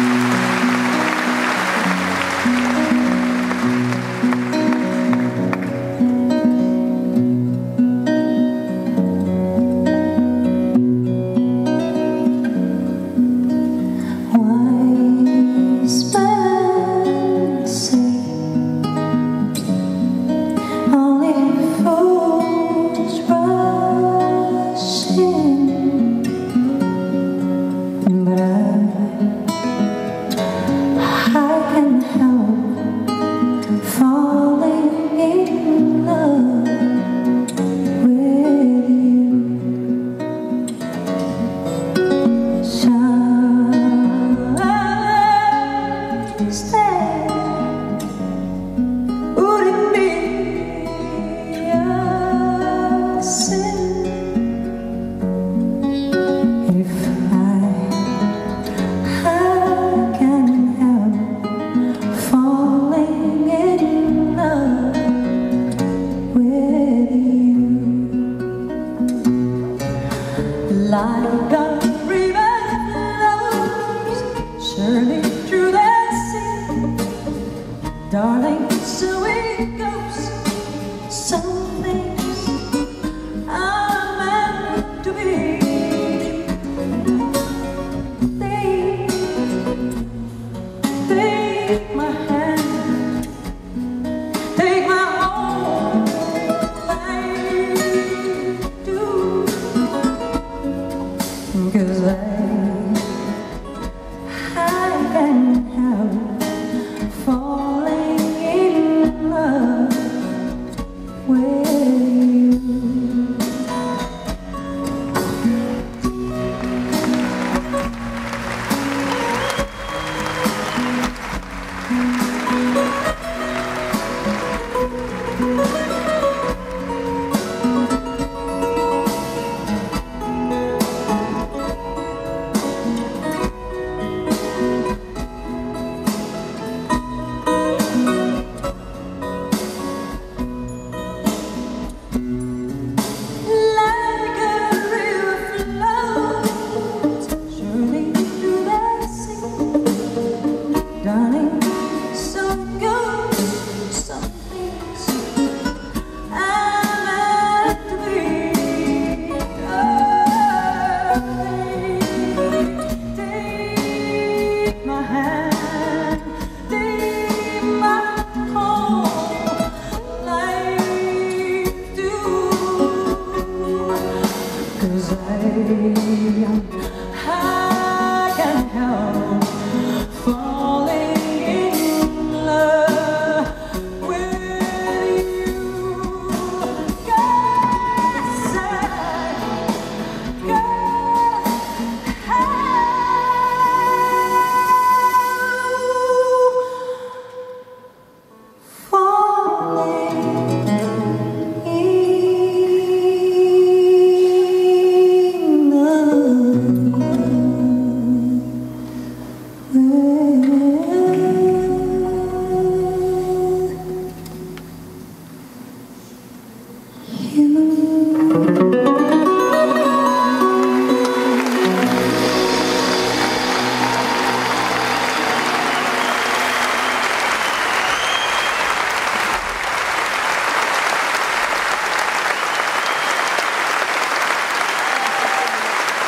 Bye. 성